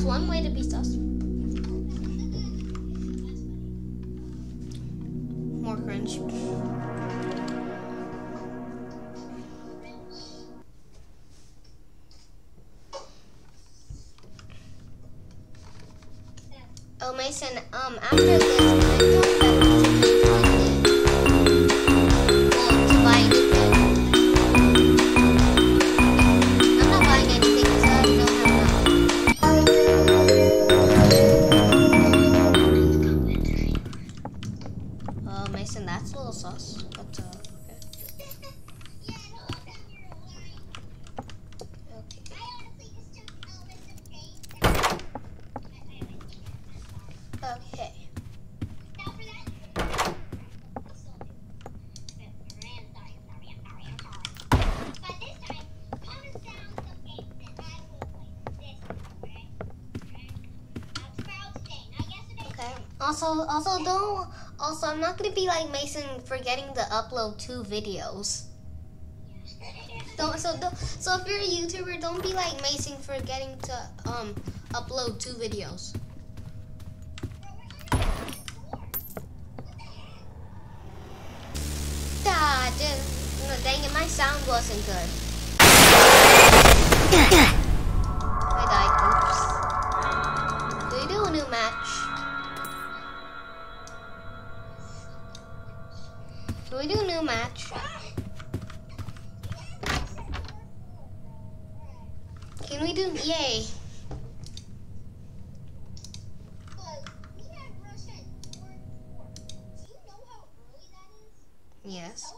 That's one way to be sus. More cringe. Oh, Mason, um, after... that's a little sauce. But, uh. Also, also don't. Also, I'm not gonna be like Mason forgetting to upload two videos. Don't. So, don't, so if you're a YouTuber, don't be like Mason forgetting to um upload two videos. Dang it, my sound wasn't good. Yay? Yes.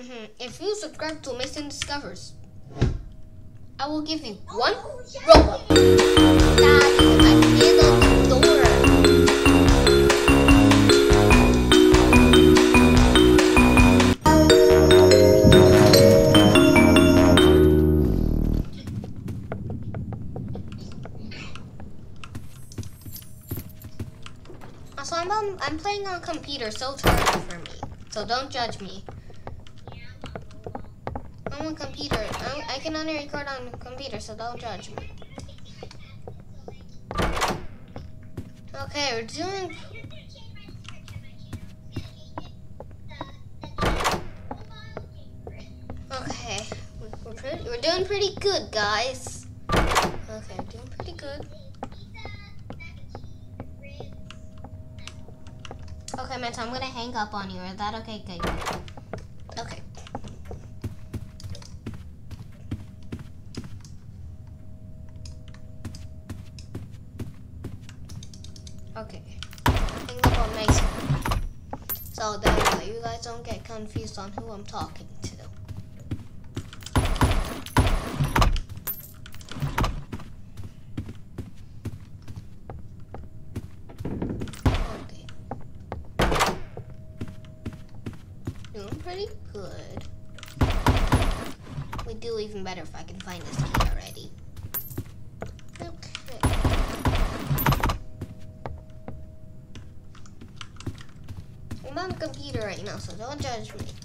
Hmm If you subscribe to Mason Discovers, I will give you one. Daddy, I handled the door. Also, I'm on, I'm playing on computer, so it's hard for me. So don't judge me. I'm on computer. Only record on the computer, so don't judge me. Okay, we're doing. Okay, we're, pretty, we're doing pretty good, guys. Okay, doing pretty good. Okay, so I'm gonna hang up on you. Is that okay? Good. So that way you guys don't get confused on who I'm talking to. Okay. Doing pretty good. We do even better if I can find this key already. Right now, so don't judge me.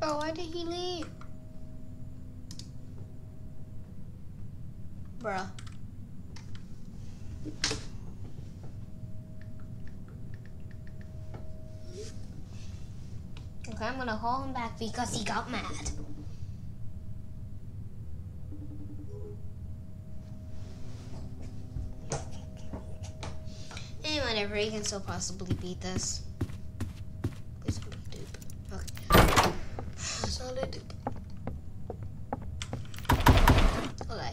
Oh, why did he leave? Bruh. Okay, I'm gonna haul him back because he got mad. And whatever, he can still possibly beat this.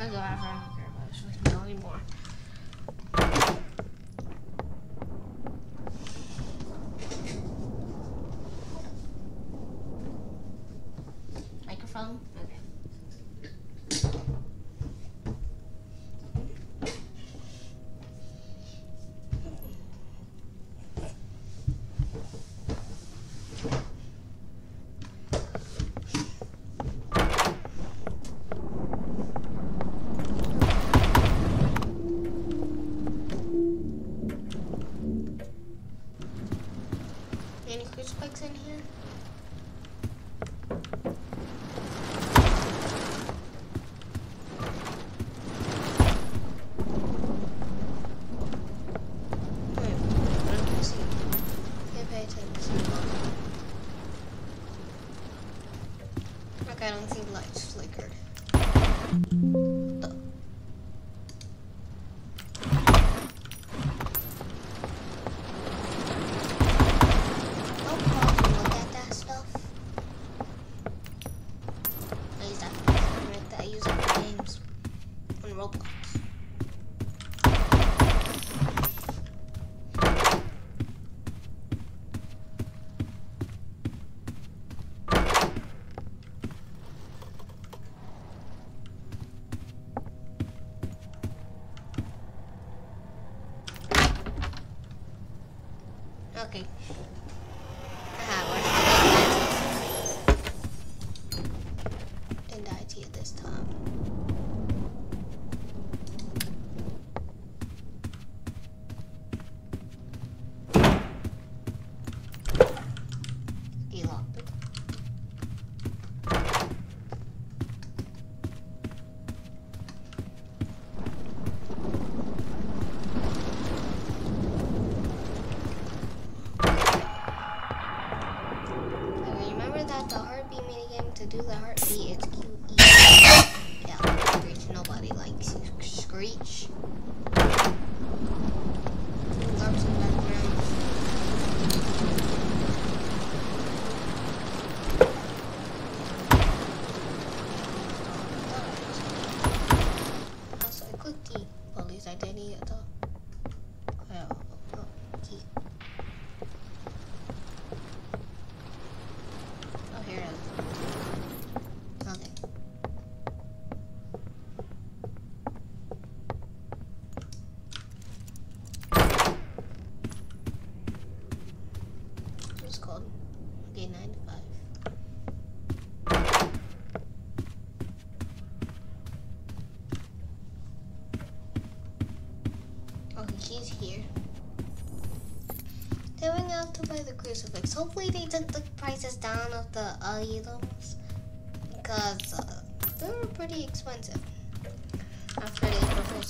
That's all I. I don't care about short anymore. Okay. crucifix. Hopefully they took the prices down of the items because uh, they were pretty expensive after the April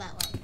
update. Rush,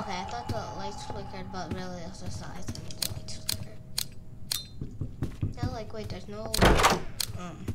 Okay, I thought the lights flickered, but really it's just the the lights flickered. Now, like, wait, there's no, um,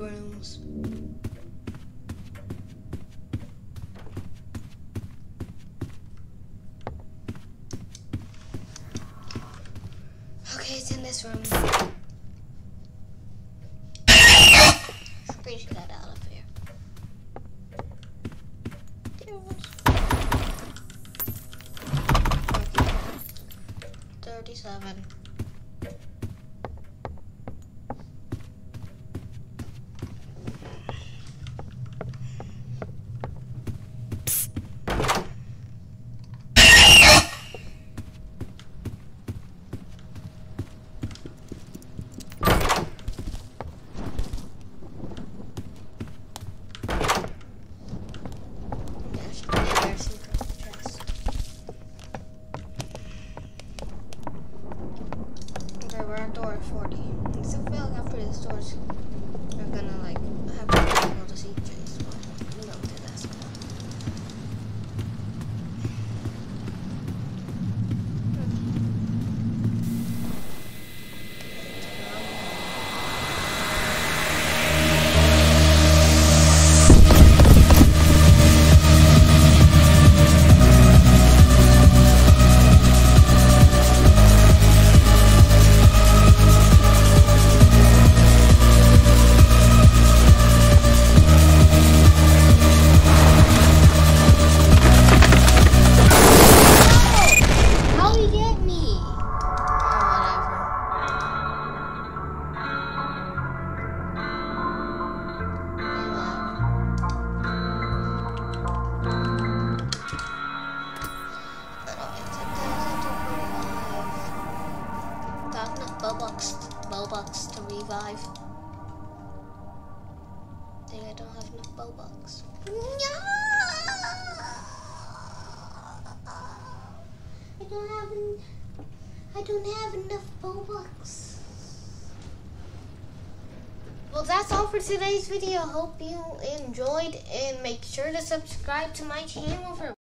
rooms. Okay, it's in this room. Squeeze that out of here. Thirty-seven. Don't have enough. Well, that's all for today's video. Hope you enjoyed and make sure to subscribe to my channel for